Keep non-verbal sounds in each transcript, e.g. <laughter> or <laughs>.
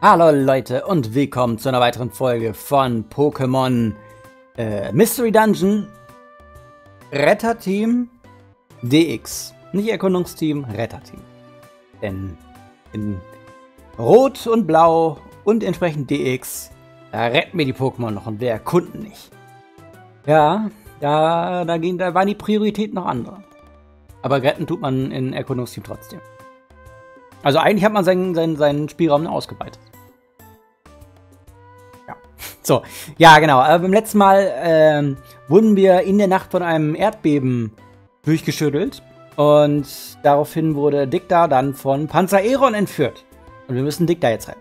Hallo Leute und willkommen zu einer weiteren Folge von Pokémon äh, Mystery Dungeon Retterteam DX. Nicht Erkundungsteam, Retterteam. Denn in Rot und Blau und entsprechend DX, da retten wir die Pokémon noch und wir erkunden nicht. Ja, da, da, ging, da waren die Prioritäten noch andere. Aber retten tut man in Erkundungsteam trotzdem. Also eigentlich hat man seinen, seinen, seinen Spielraum ausgeweitet. Ja. <laughs> So, ja genau. Äh, beim letzten Mal ähm, wurden wir in der Nacht von einem Erdbeben durchgeschüttelt. Und daraufhin wurde Dicta dann von Panzer Eron entführt. Und wir müssen Dicta jetzt retten.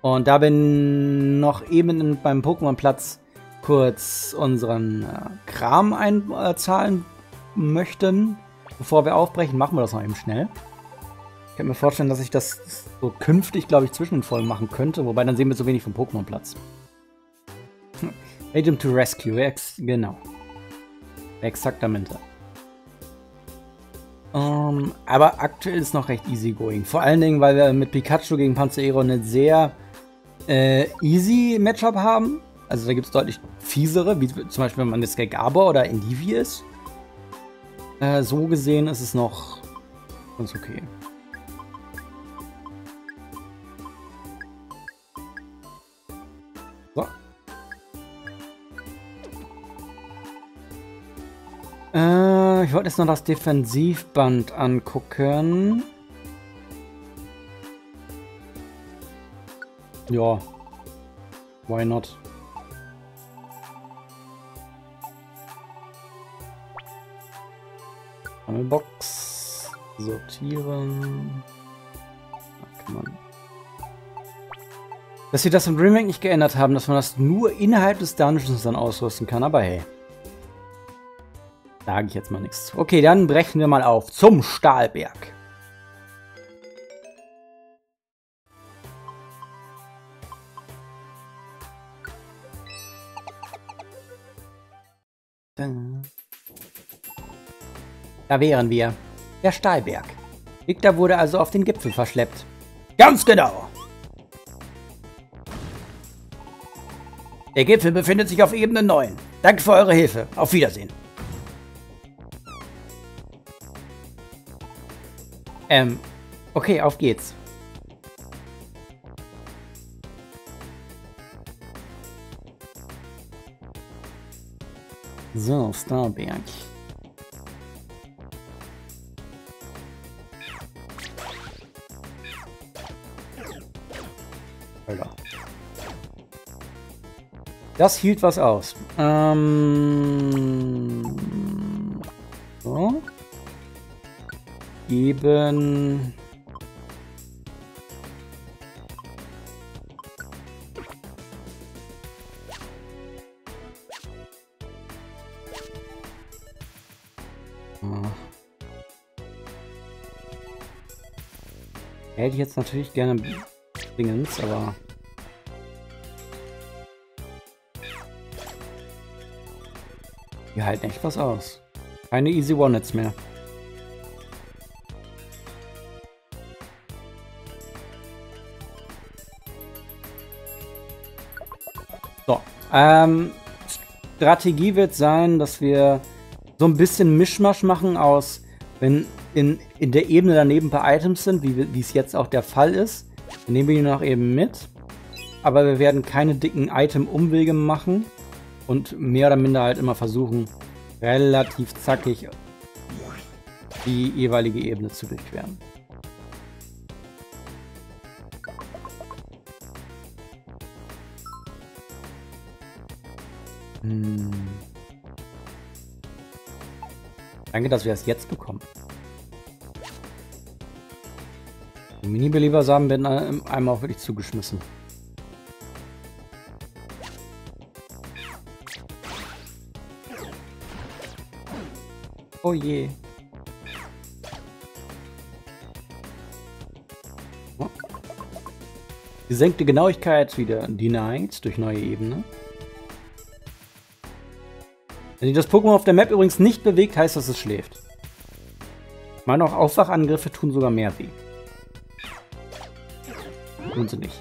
Und da wir noch eben beim Pokémon-Platz kurz unseren äh, Kram einzahlen möchten, bevor wir aufbrechen, machen wir das noch eben schnell. Ich kann mir vorstellen, dass ich das so künftig, glaube ich, zwischen den Folgen machen könnte, wobei dann sehen wir so wenig vom Pokémon-Platz. Agent to Rescue, ex genau. Exaktamente. Um, ähm, aber aktuell ist noch recht easy going. Vor allen Dingen, weil wir mit Pikachu gegen Panzero eine sehr äh, easy Matchup haben. Also da gibt es deutlich fiesere, wie zum Beispiel, wenn man jetzt gegen Gabor oder Indivi ist. Äh, so gesehen ist es noch ganz okay. Äh, ich wollte jetzt noch das Defensivband angucken. Ja. Why not? Sammelbox. Sortieren. Kann man. Dass sie das im Remake nicht geändert haben, dass man das nur innerhalb des Dungeons dann ausrüsten kann, aber hey. Sage ich jetzt mal nichts Okay, dann brechen wir mal auf zum Stahlberg. Da wären wir. Der Stahlberg. Victor wurde also auf den Gipfel verschleppt. Ganz genau. Der Gipfel befindet sich auf Ebene 9. Danke für eure Hilfe. Auf Wiedersehen. Ähm, okay, auf geht's. So, Starberg. Alter. Das hielt was aus. Ähm, Eben. Hätte ich jetzt natürlich gerne Dingens, aber... Wir halten echt was aus. Keine Easy One-Hits mehr. Ähm, Strategie wird sein, dass wir so ein bisschen Mischmasch machen aus, wenn in, in der Ebene daneben ein paar Items sind, wie, es jetzt auch der Fall ist, dann nehmen wir die noch eben mit. Aber wir werden keine dicken Item-Umwege machen und mehr oder minder halt immer versuchen, relativ zackig die jeweilige Ebene zu durchqueren. Hm. Danke, dass wir es jetzt bekommen. Mini-Belieber-Samen werden einmal auch wirklich zugeschmissen. Oh je. Gesenkte Genauigkeit wieder denied durch neue Ebene. Wenn sich das Pokémon auf der Map übrigens nicht bewegt, heißt das, es schläft. Meine auch Aufwachangriffe tun sogar mehr weh. Tun sie nicht.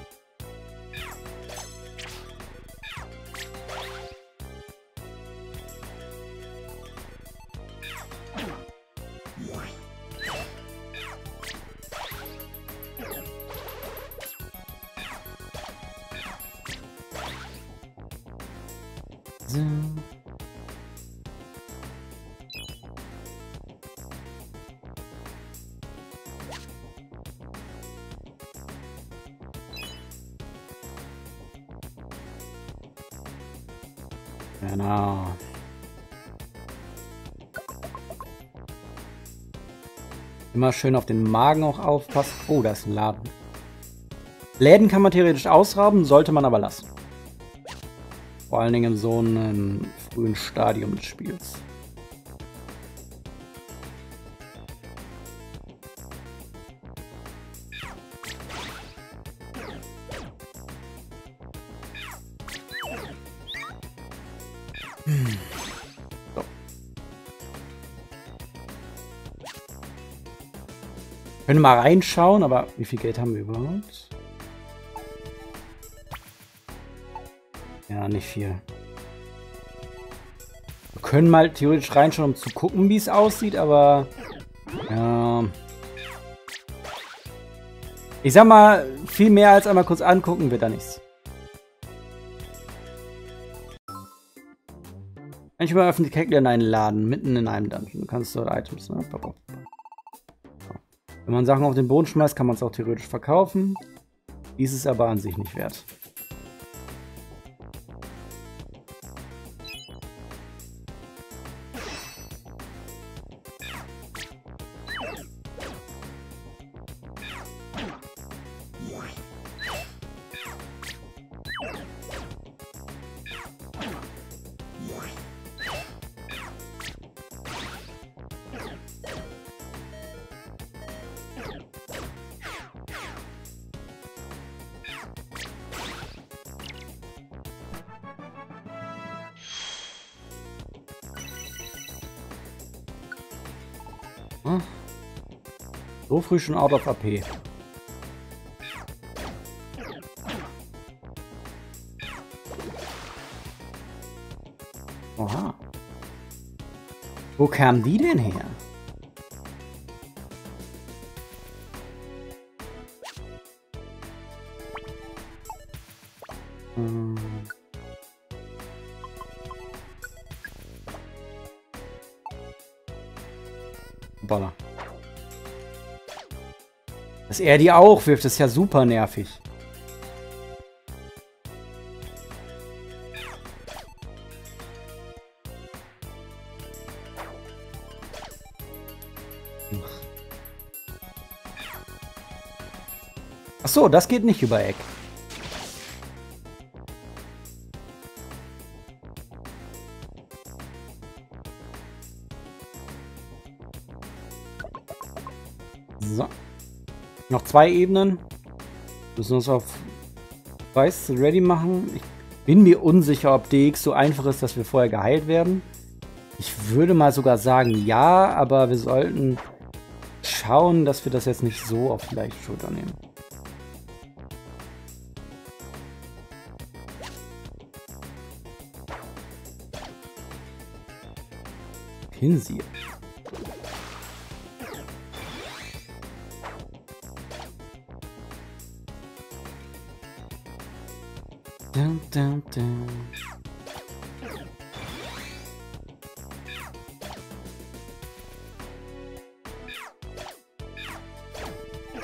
Immer schön auf den Magen auch aufpassen. Oh, da ist ein Laden. Läden kann man theoretisch ausrauben, sollte man aber lassen. Vor allen Dingen in so einem frühen Stadium des Spiels. So. Können mal reinschauen, aber wie viel Geld haben wir überhaupt? Ja, nicht viel. Wir können mal theoretisch reinschauen, um zu gucken, wie es aussieht, aber... Ja... Ich sag mal, viel mehr als einmal kurz angucken wird da nichts. Manchmal öffnet Keckler einen Laden, mitten in einem Dungeon. Du kannst dort Items, ne? Wenn man Sachen auf den Boden schmeißt, kann man es auch theoretisch verkaufen. Dies ist aber an sich nicht wert. Hm? So früh schon out of AP. Oha. Wo kamen die denn her? Dass er die auch wirft, ist ja super nervig. Ach so, das geht nicht über Eck. Zwei Ebenen. Müssen uns auf Weiß ready machen. Ich bin mir unsicher, ob DX so einfach ist, dass wir vorher geheilt werden. Ich würde mal sogar sagen, ja, aber wir sollten schauen, dass wir das jetzt nicht so auf die leichte Schulter nehmen. Pinsir. Dun, dun, dun.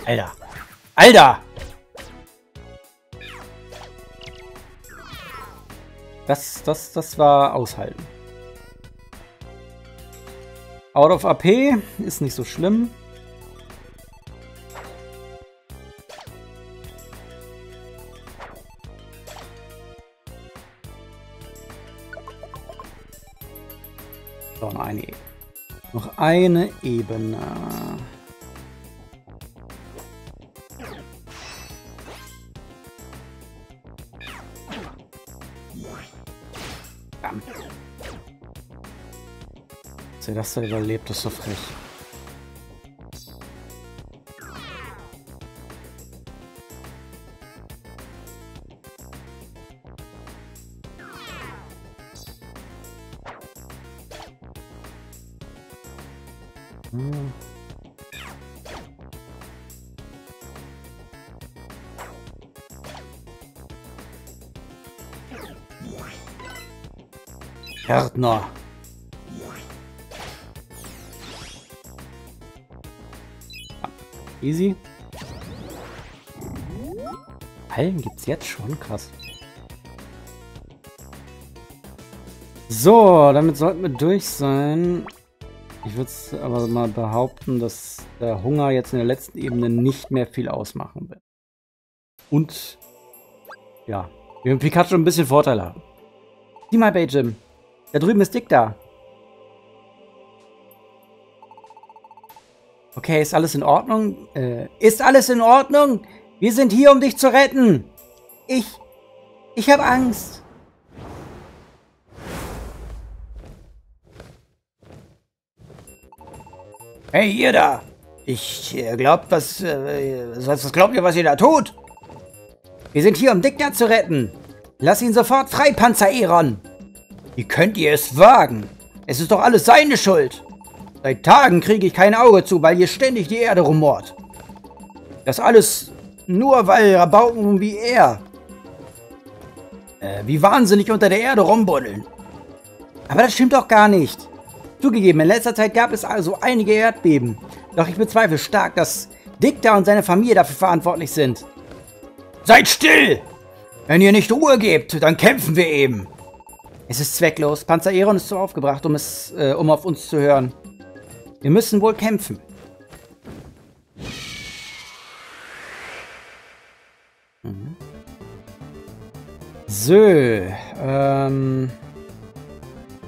Alter. Alter! Das, das, das war aushalten. Out of AP ist nicht so schlimm. Eine Ebene. Bam. Dass er das da überlebt, ist so frech. Gärtner. Easy. Palmen gibt's jetzt schon? Krass. So, damit sollten wir durch sein. Ich würde aber mal behaupten, dass der Hunger jetzt in der letzten Ebene nicht mehr viel ausmachen wird. Und ja, wir mit Pikachu ein bisschen Vorteil haben. Sieh mal, Bajim. Da drüben ist Dick da. Okay, ist alles in Ordnung? Äh, ist alles in Ordnung? Wir sind hier, um dich zu retten. Ich... Ich habe Angst. Hey, ihr da! Ich äh, glaubt, was, äh, was, was glaubt ihr, was ihr da tut? Wir sind hier, um Dickner zu retten. Lass ihn sofort frei, Panzer Eron. Wie könnt ihr es wagen? Es ist doch alles seine Schuld. Seit Tagen kriege ich kein Auge zu, weil hier ständig die Erde rumort. Das alles nur, weil Rabauken wie er äh, wie wahnsinnig unter der Erde rumbuddeln. Aber das stimmt doch gar nicht. Zugegeben, in letzter Zeit gab es also einige Erdbeben. Doch ich bezweifle stark, dass Dicta und seine Familie dafür verantwortlich sind. Seid still! Wenn ihr nicht Ruhe gebt, dann kämpfen wir eben. Es ist zwecklos. Panzer Eron ist zu aufgebracht, um, es, äh, um auf uns zu hören. Wir müssen wohl kämpfen. Mhm. So, ähm...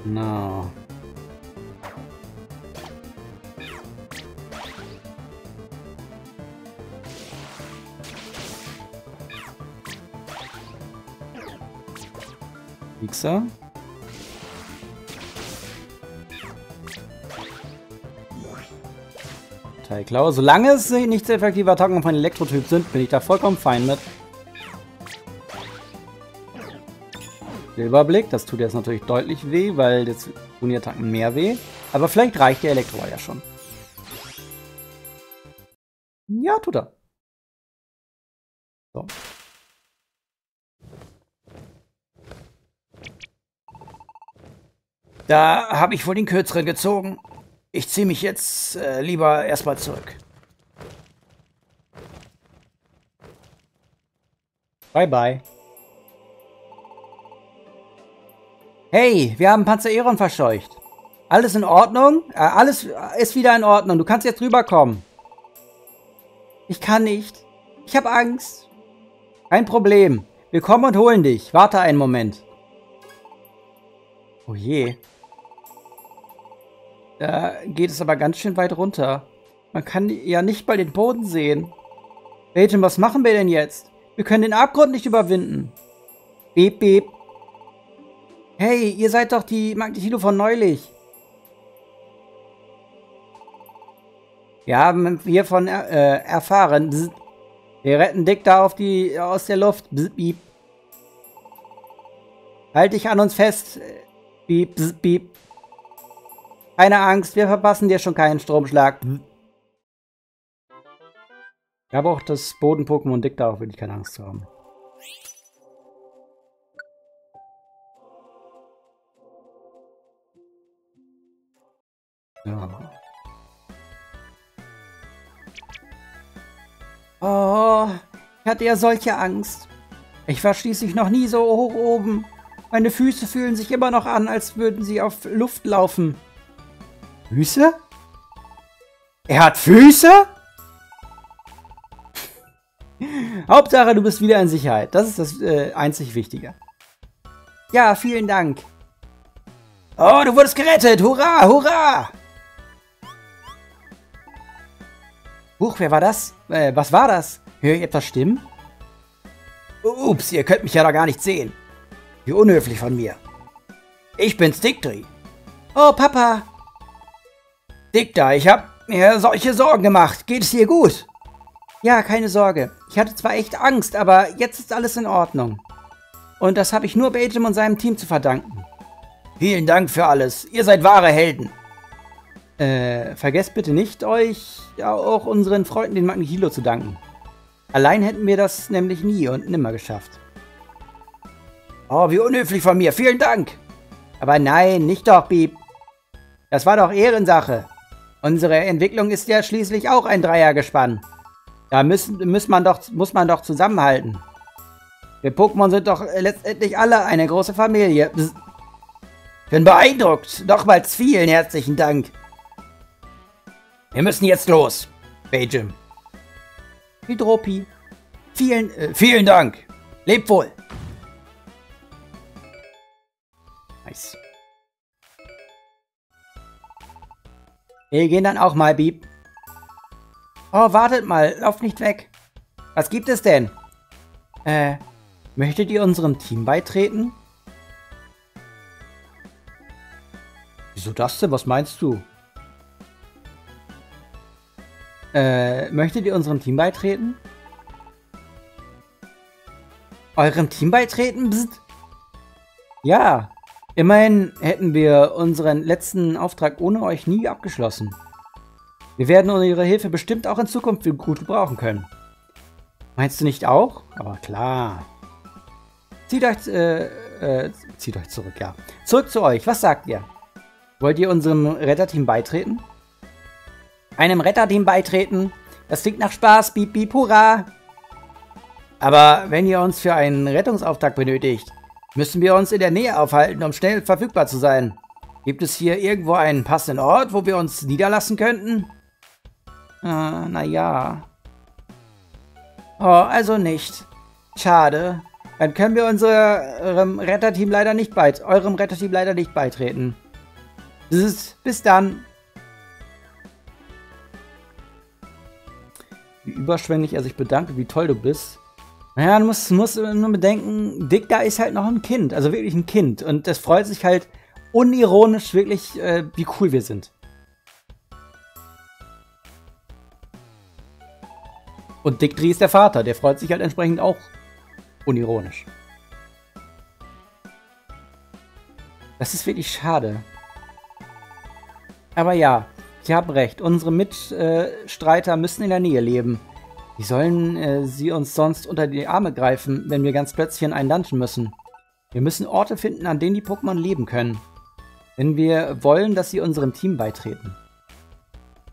No. Wichser. Teilklaue. Solange es nicht sehr effektive Attacken auf einen Elektrotyp sind, bin ich da vollkommen fein mit. Silberblick, das tut jetzt natürlich deutlich weh, weil jetzt tun die Attacken mehr weh. Aber vielleicht reicht der Elektro ja schon. Ja, tut er. So. Da habe ich wohl den Kürzeren gezogen. Ich ziehe mich jetzt äh, lieber erstmal zurück. Bye, bye. Hey, wir haben Panzer Eron verscheucht. Alles in Ordnung? Äh, alles ist wieder in Ordnung. Du kannst jetzt rüberkommen. Ich kann nicht. Ich habe Angst. Kein Problem. Wir kommen und holen dich. Warte einen Moment. Oh je. Da geht es aber ganz schön weit runter. Man kann ja nicht mal den Boden sehen. Agent, was machen wir denn jetzt? Wir können den Abgrund nicht überwinden. Beep, beep. Hey, ihr seid doch die Magnetilo von neulich. Wir haben hiervon äh, erfahren. Wir retten Dick da auf die, aus der Luft. Beep. Halt dich an uns fest. Beep, beep. Keine Angst, wir verpassen dir schon keinen Stromschlag. Ich habe auch das Boden-Pokémon Dick, darauf will ich keine Angst zu haben. Ja. Oh, ich hatte ja solche Angst. Ich war schließlich noch nie so hoch oben. Meine Füße fühlen sich immer noch an, als würden sie auf Luft laufen. Füße? Er hat Füße? <laughs> Hauptsache, du bist wieder in Sicherheit. Das ist das äh, einzig Wichtige. Ja, vielen Dank. Oh, du wurdest gerettet. Hurra, hurra. Huch, wer war das? Äh, was war das? Höre ich etwas Stimmen? Ups, ihr könnt mich ja da gar nicht sehen. Wie unhöflich von mir. Ich bin's, Dictri. Oh, Papa. Dicta, ich hab mir solche Sorgen gemacht. Geht es dir gut? Ja, keine Sorge. Ich hatte zwar echt Angst, aber jetzt ist alles in Ordnung. Und das habe ich nur Bajim und seinem Team zu verdanken. Vielen Dank für alles. Ihr seid wahre Helden. Äh, vergesst bitte nicht, euch auch unseren Freunden, den Magnihilo, zu danken. Allein hätten wir das nämlich nie und nimmer geschafft. Oh, wie unhöflich von mir. Vielen Dank. Aber nein, nicht doch, Bieb. Das war doch Ehrensache. Unsere Entwicklung ist ja schließlich auch ein Dreiergespann. Da müssen, muss, man doch, muss man doch zusammenhalten. Wir Pokémon sind doch letztendlich alle eine große Familie. Psst. Bin beeindruckt. Nochmals vielen herzlichen Dank. Wir müssen jetzt los, Beijim. Hydropi. Vielen, äh, vielen Dank. Leb wohl. Nice. Wir gehen dann auch mal, Bieb. Oh, wartet mal. Lauf nicht weg. Was gibt es denn? Äh, möchtet ihr unserem Team beitreten? Wieso das denn? Was meinst du? Äh, möchtet ihr unserem Team beitreten? Eurem Team beitreten? Psst. Ja, immerhin hätten wir unseren letzten Auftrag ohne euch nie abgeschlossen. Wir werden eure Hilfe bestimmt auch in Zukunft gut gebrauchen können. Meinst du nicht auch? Aber klar. Zieht euch, äh, äh, zieht euch zurück, ja. Zurück zu euch. Was sagt ihr? Wollt ihr unserem Retterteam beitreten? Einem Retterteam beitreten? Das klingt nach Spaß. Bip, bip, hurra! Aber wenn ihr uns für einen Rettungsauftrag benötigt, müssen wir uns in der Nähe aufhalten, um schnell verfügbar zu sein. Gibt es hier irgendwo einen passenden Ort, wo wir uns niederlassen könnten? Ah, naja. Oh, also nicht. Schade. Dann können wir unserem Retterteam leider nicht beit eurem Retterteam leider nicht beitreten. Bis dann. Wie überschwänglich er sich bedanke, wie toll du bist. Naja, du musst, musst nur bedenken, Dick da ist halt noch ein Kind, also wirklich ein Kind. Und das freut sich halt unironisch wirklich, äh, wie cool wir sind. Und Dick Drie ist der Vater, der freut sich halt entsprechend auch unironisch. Das ist wirklich schade. Aber ja, Sie haben recht, unsere Mitstreiter müssen in der Nähe leben. Wie sollen äh, sie uns sonst unter die Arme greifen, wenn wir ganz plötzlich in einen Dungeon müssen? Wir müssen Orte finden, an denen die Pokémon leben können. Wenn wir wollen, dass sie unserem Team beitreten.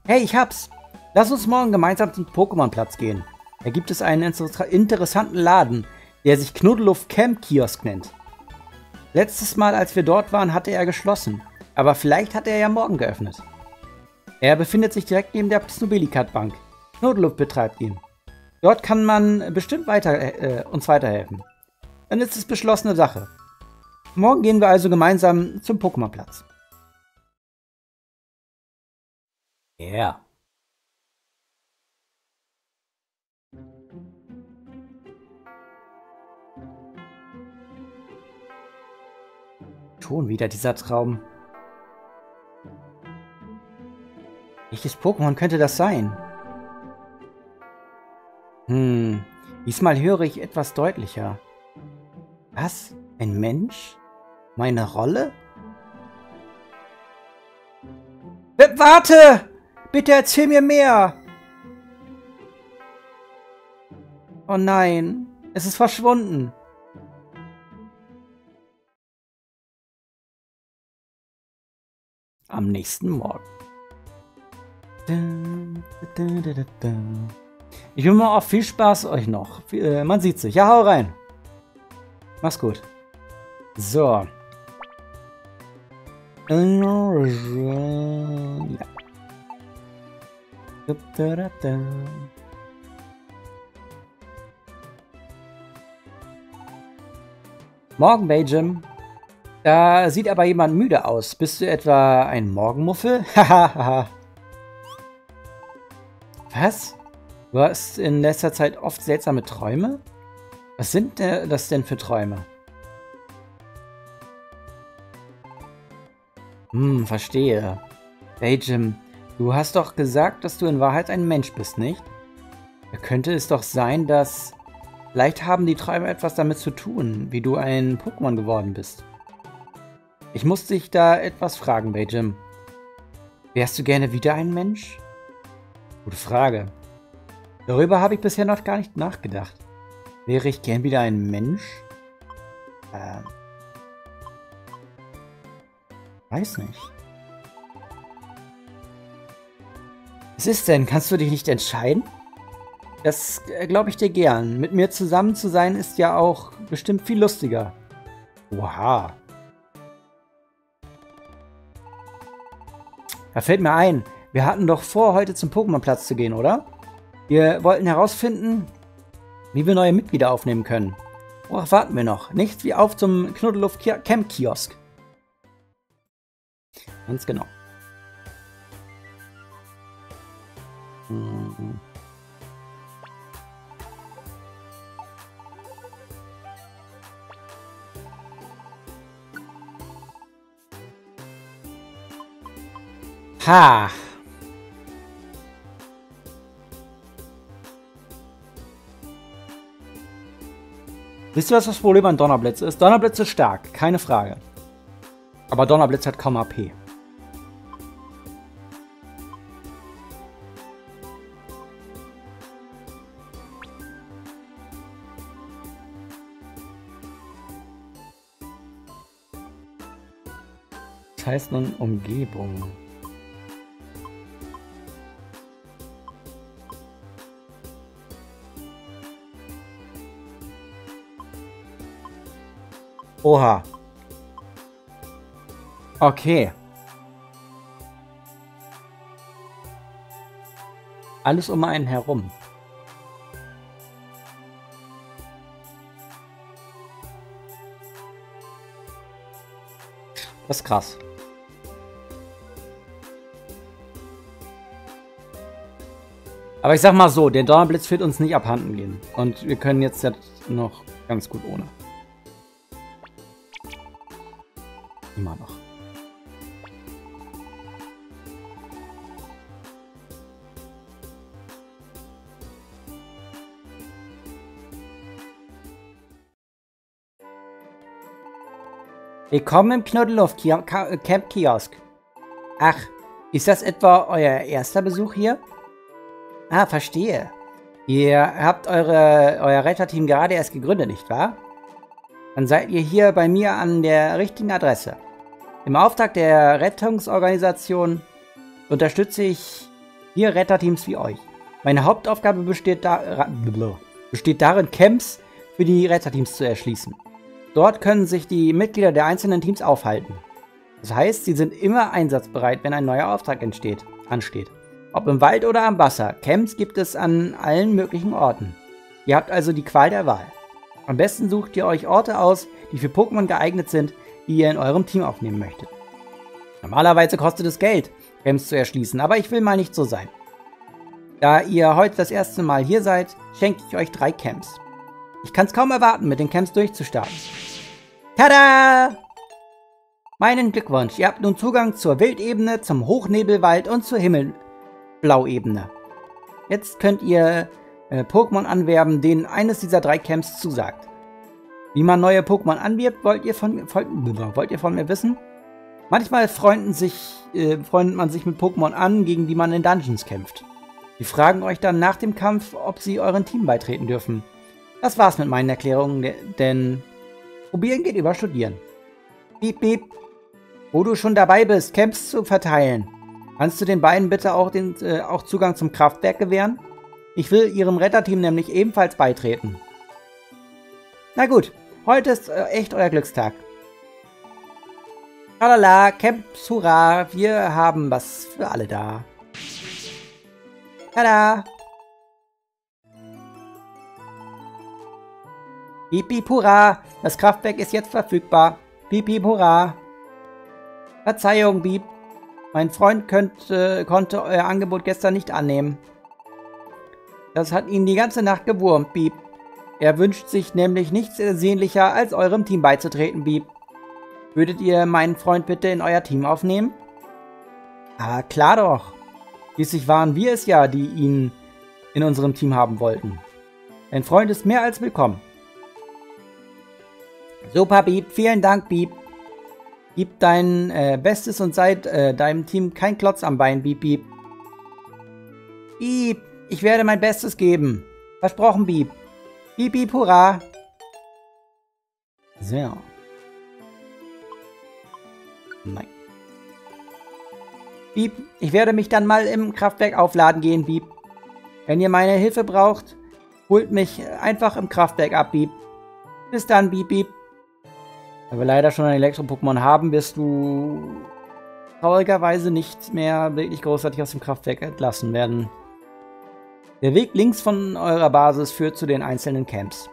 Hey, ich hab's! Lass uns morgen gemeinsam zum Pokémon-Platz gehen. Da gibt es einen inter interessanten Laden, der sich Knuddeluff Camp Kiosk nennt. Letztes Mal, als wir dort waren, hatte er geschlossen. Aber vielleicht hat er ja morgen geöffnet. Er befindet sich direkt neben der Snobilikat Bank. Knuddeluff betreibt ihn. Dort kann man bestimmt weiter, äh, uns weiterhelfen. Dann ist es beschlossene Sache. Morgen gehen wir also gemeinsam zum Pokémon-Platz. Ja. Yeah. Schon wieder dieser Traum. Welches Pokémon könnte das sein? Hm, diesmal höre ich etwas deutlicher. Was? Ein Mensch? Meine Rolle? W warte! Bitte erzähl mir mehr! Oh nein, es ist verschwunden. Am nächsten Morgen. Da, da, da, ich wünsche mal auch viel Spaß euch noch. Äh, man sieht sich. Ja, hau rein. Mach's gut. So. Morgen, Bajim. Da sieht aber jemand müde aus. Bist du etwa ein Morgenmuffel? <laughs> Hahaha. Was? Du hast in letzter Zeit oft seltsame Träume? Was sind das denn für Träume? Hm, verstehe. Hey du hast doch gesagt, dass du in Wahrheit ein Mensch bist, nicht? Da könnte es doch sein, dass... Vielleicht haben die Träume etwas damit zu tun, wie du ein Pokémon geworden bist. Ich muss dich da etwas fragen, Jim. Wärst du gerne wieder ein Mensch? Gute Frage. Darüber habe ich bisher noch gar nicht nachgedacht. Wäre ich gern wieder ein Mensch? Ähm. Weiß nicht. Was ist denn? Kannst du dich nicht entscheiden? Das äh, glaube ich dir gern. Mit mir zusammen zu sein ist ja auch bestimmt viel lustiger. Wow. Da fällt mir ein, wir hatten doch vor, heute zum Pokémon-Platz zu gehen, oder? Wir wollten herausfinden, wie wir neue Mitglieder aufnehmen können. Worauf warten wir noch? Nichts wie auf zum Knuddeluft Camp Kiosk. Ganz genau. Mhm. Ha! Wisst ihr, was das Problem an Donnerblitz ist? Donnerblitz ist stark, keine Frage. Aber Donnerblitz hat kaum AP. Das heißt nun Umgebung. Oha. Okay. Alles um einen herum. Das ist krass. Aber ich sag mal so, der Donnerblitz wird uns nicht abhanden gehen. Und wir können jetzt noch ganz gut ohne. Immer noch. Willkommen im Knuddelhof Camp Kiosk. Ach, ist das etwa euer erster Besuch hier? Ah, verstehe. Ihr habt eure, euer Retterteam gerade erst gegründet, nicht wahr? Dann seid ihr hier bei mir an der richtigen Adresse. Im Auftrag der Rettungsorganisation unterstütze ich hier Retterteams wie euch. Meine Hauptaufgabe besteht, da, besteht darin, Camps für die Retterteams zu erschließen. Dort können sich die Mitglieder der einzelnen Teams aufhalten. Das heißt, sie sind immer einsatzbereit, wenn ein neuer Auftrag entsteht, ansteht. Ob im Wald oder am Wasser, Camps gibt es an allen möglichen Orten. Ihr habt also die Qual der Wahl. Am besten sucht ihr euch Orte aus, die für Pokémon geeignet sind, die ihr in eurem Team aufnehmen möchtet. Normalerweise kostet es Geld, Camps zu erschließen, aber ich will mal nicht so sein. Da ihr heute das erste Mal hier seid, schenke ich euch drei Camps. Ich kann es kaum erwarten, mit den Camps durchzustarten. Tada! Meinen Glückwunsch, ihr habt nun Zugang zur Wildebene, zum Hochnebelwald und zur Himmelblauebene. Jetzt könnt ihr äh, Pokémon anwerben, denen eines dieser drei Camps zusagt. Wie man neue Pokémon anwirbt, wollt ihr von, wollt ihr von mir wissen? Manchmal freunden sich, äh, freundet man sich mit Pokémon an, gegen die man in Dungeons kämpft. Die fragen euch dann nach dem Kampf, ob sie euren Team beitreten dürfen. Das war's mit meinen Erklärungen, denn probieren geht über studieren. Piep, piep. Wo du schon dabei bist, Camps zu verteilen, kannst du den beiden bitte auch, den, äh, auch Zugang zum Kraftwerk gewähren? Ich will ihrem Retterteam nämlich ebenfalls beitreten. Na gut, heute ist äh, echt euer Glückstag. Tralala, Camps, hurra, wir haben was für alle da. Tada! Pipi hurra, das Kraftwerk ist jetzt verfügbar. Pipi hurra. Verzeihung, Bieb. Mein Freund könnte, konnte euer Angebot gestern nicht annehmen. Das hat ihn die ganze Nacht gewurmt, Bieb. Er wünscht sich nämlich nichts sehnlicher, als eurem Team beizutreten, Bieb. Würdet ihr meinen Freund bitte in euer Team aufnehmen? Ah, klar doch. Schließlich waren wir es ja, die ihn in unserem Team haben wollten. Dein Freund ist mehr als willkommen. Super, Bieb. Vielen Dank, Bieb. Gib dein äh, Bestes und sei äh, deinem Team kein Klotz am Bein, Bieb, Bieb. Bieb. Ich werde mein Bestes geben. Versprochen, Bieb. Bieb, Bieb, hurra. So. Nein. Beep, ich werde mich dann mal im Kraftwerk aufladen gehen, Beep. Wenn ihr meine Hilfe braucht, holt mich einfach im Kraftwerk ab, Beep. Bis dann, Beep, Beep. Da wir leider schon ein Elektro-Pokémon haben, wirst du traurigerweise nicht mehr wirklich großartig aus dem Kraftwerk entlassen werden. Der Weg links von eurer Basis führt zu den einzelnen Camps.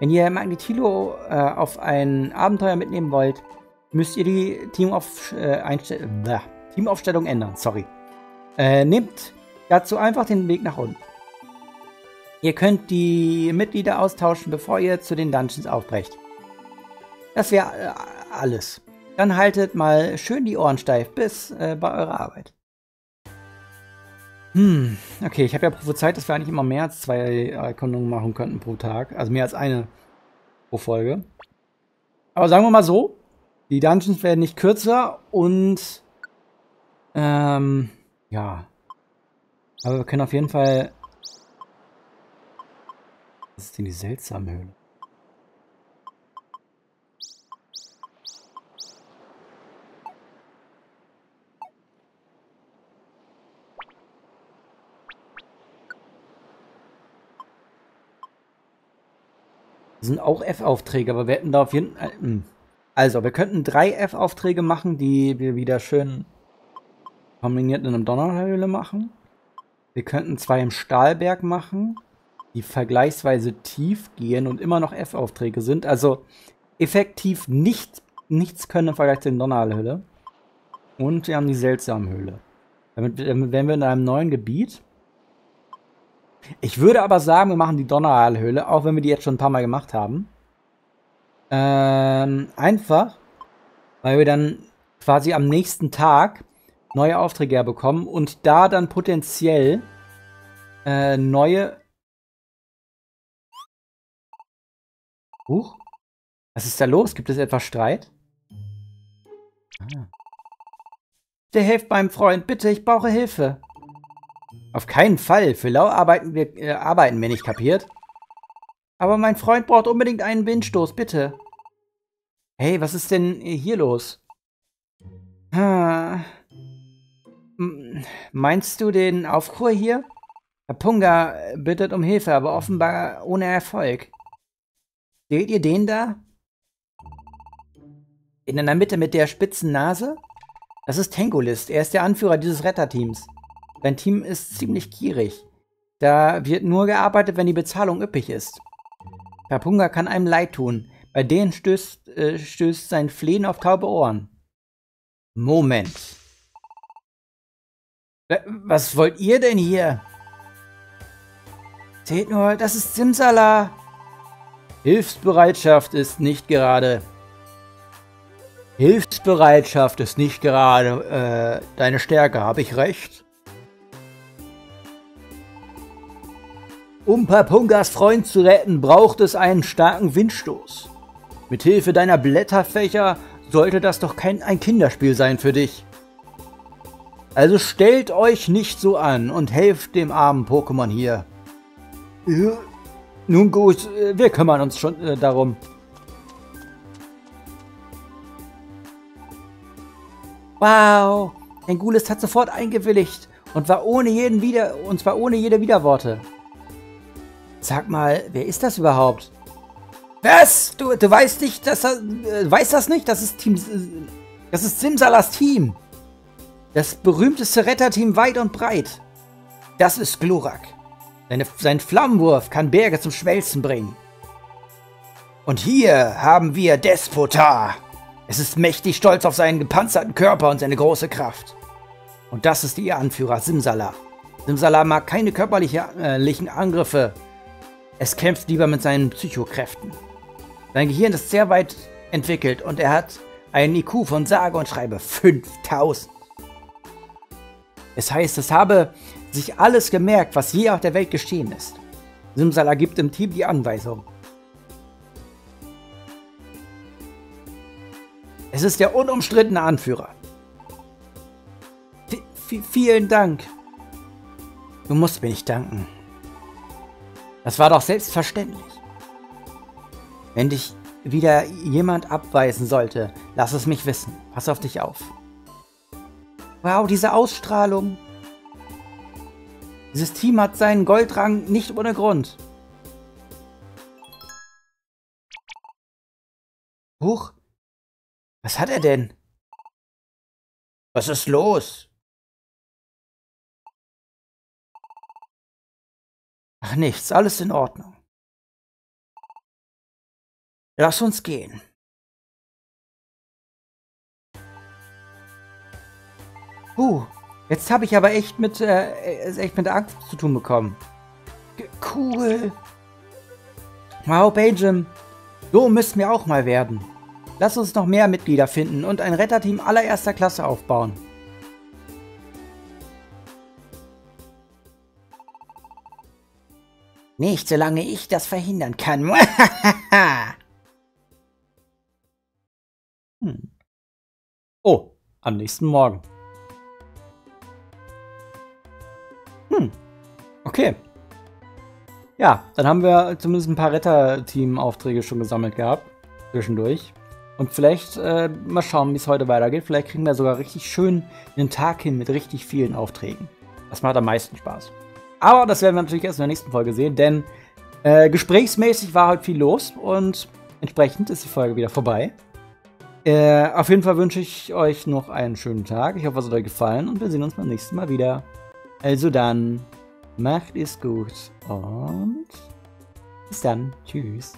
Wenn ihr Magnetilo äh, auf ein Abenteuer mitnehmen wollt, müsst ihr die Teamauf äh, Teamaufstellung ändern. Sorry. Äh, nehmt dazu einfach den Weg nach unten. Ihr könnt die Mitglieder austauschen, bevor ihr zu den Dungeons aufbrecht. Das wäre äh, alles. Dann haltet mal schön die Ohren steif bis äh, bei eurer Arbeit. Hm, okay, ich habe ja prophezeit, dass wir eigentlich immer mehr als zwei Erkundungen machen könnten pro Tag. Also mehr als eine pro Folge. Aber sagen wir mal so, die Dungeons werden nicht kürzer und ähm, ja. Aber wir können auf jeden Fall. Was ist denn die seltsame Höhle? Das sind auch F-Aufträge, aber wir hätten da auf jeden Fall. Äh, also, wir könnten drei F-Aufträge machen, die wir wieder schön kombiniert in einer Donnerhöhle machen. Wir könnten zwei im Stahlberg machen, die vergleichsweise tief gehen und immer noch F-Aufträge sind. Also effektiv nicht, nichts können im Vergleich zu den Donnerhöhle. Und wir haben die Seltsamhöhle. Damit, damit wären wir in einem neuen Gebiet. Ich würde aber sagen, wir machen die Donneralhöhle, auch wenn wir die jetzt schon ein paar Mal gemacht haben. Ähm, einfach, weil wir dann quasi am nächsten Tag neue Aufträge bekommen und da dann potenziell äh, neue. Huch? Was ist da los? Gibt es etwa Streit? Ah. Der hilft meinem Freund, bitte, ich brauche Hilfe. Auf keinen Fall. Für Lau arbeiten wir, äh, arbeiten wir nicht, kapiert? Aber mein Freund braucht unbedingt einen Windstoß, bitte. Hey, was ist denn hier los? Meinst du den Aufruhr hier? Punga bittet um Hilfe, aber offenbar ohne Erfolg. Seht ihr den da? In der Mitte mit der spitzen Nase? Das ist Tengolist. Er ist der Anführer dieses Retterteams. Dein Team ist ziemlich gierig. Da wird nur gearbeitet, wenn die Bezahlung üppig ist. Kapunga kann einem leid tun. Bei denen stößt, äh, stößt sein Flehen auf taube Ohren. Moment. Was wollt ihr denn hier? Seht nur, das ist Simsala. Hilfsbereitschaft ist nicht gerade. Hilfsbereitschaft ist nicht gerade äh, deine Stärke, habe ich recht? Um Papungas Freund zu retten, braucht es einen starken Windstoß. Mit Hilfe deiner Blätterfächer sollte das doch kein ein Kinderspiel sein für dich. Also stellt euch nicht so an und helft dem armen Pokémon hier. Ja, nun gut, wir kümmern uns schon äh, darum. Wow, Angulis hat sofort eingewilligt und war ohne jeden Wider und zwar ohne jede Widerworte. Sag mal, wer ist das überhaupt? Was? Du, du weißt nicht, dass er, äh, weißt das nicht? Das ist Team, äh, das ist Simsalas Team. Das berühmteste Retterteam weit und breit. Das ist Glurak. Seine, sein Flammenwurf kann Berge zum Schmelzen bringen. Und hier haben wir Despotar. Es ist mächtig stolz auf seinen gepanzerten Körper und seine große Kraft. Und das ist ihr Anführer Simsala. Simsala mag keine körperlichen äh, Angriffe, es kämpft lieber mit seinen Psychokräften. Sein Gehirn ist sehr weit entwickelt und er hat einen IQ von sage und schreibe 5000. Es heißt, es habe sich alles gemerkt, was je auf der Welt geschehen ist. Simsala gibt im Team die Anweisung. Es ist der unumstrittene Anführer. V vielen Dank. Du musst mir nicht danken. Das war doch selbstverständlich. Wenn dich wieder jemand abweisen sollte, lass es mich wissen. Pass auf dich auf. Wow, diese Ausstrahlung. Dieses Team hat seinen Goldrang nicht ohne Grund. Huch. Was hat er denn? Was ist los? Ach nichts, alles in Ordnung. Lass uns gehen. Huh, jetzt habe ich aber echt mit, äh, echt mit Angst zu tun bekommen. Cool. Wow, Benjamin. So müssten wir auch mal werden. Lass uns noch mehr Mitglieder finden und ein Retterteam allererster Klasse aufbauen. Nicht, solange ich das verhindern kann. <laughs> hm. Oh, am nächsten Morgen. Hm. Okay. Ja, dann haben wir zumindest ein paar Retter-Team-Aufträge schon gesammelt gehabt. Zwischendurch. Und vielleicht äh, mal schauen, wie es heute weitergeht. Vielleicht kriegen wir sogar richtig schön einen Tag hin mit richtig vielen Aufträgen. Das macht am meisten Spaß. Aber das werden wir natürlich erst in der nächsten Folge sehen, denn äh, gesprächsmäßig war heute viel los und entsprechend ist die Folge wieder vorbei. Äh, auf jeden Fall wünsche ich euch noch einen schönen Tag. Ich hoffe, es hat euch gefallen und wir sehen uns beim nächsten Mal wieder. Also dann, macht es gut und bis dann. Tschüss.